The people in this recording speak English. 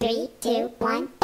Three, two, one!